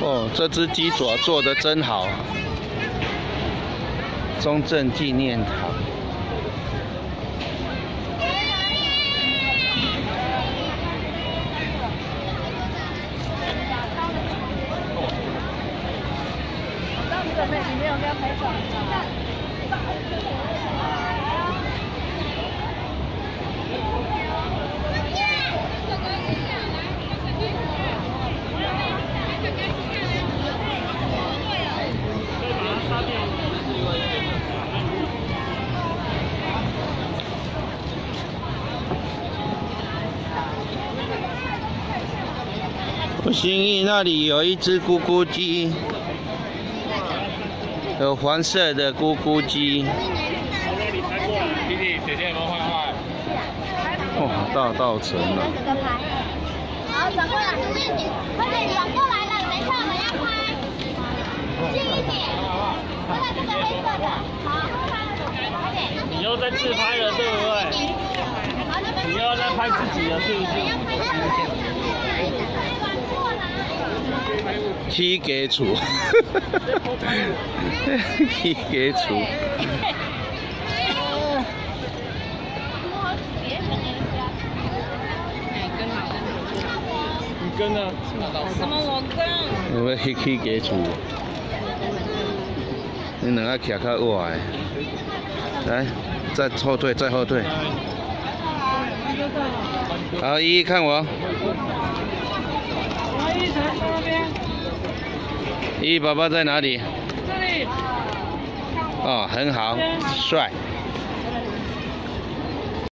哦，这只鸡爪做的真好。中正纪念堂。我心意那里有一只咕咕鸡，有黄色的咕咕鸡。弟弟，姐姐有没有坏坏？哇，大道城了。好，转过来，快点转过来了，等一下我要拍，近一点，这个这个黑色的，好，快点。你又在自拍了，对不对？你又在拍自己了，是不是？起家厝，起家厝。你跟啊？什么我跟？我去起家厝。你两个徛较歪，来，再后退，再后退。好，依依看我。依依宝宝在哪里？这里。哦，很好，帅。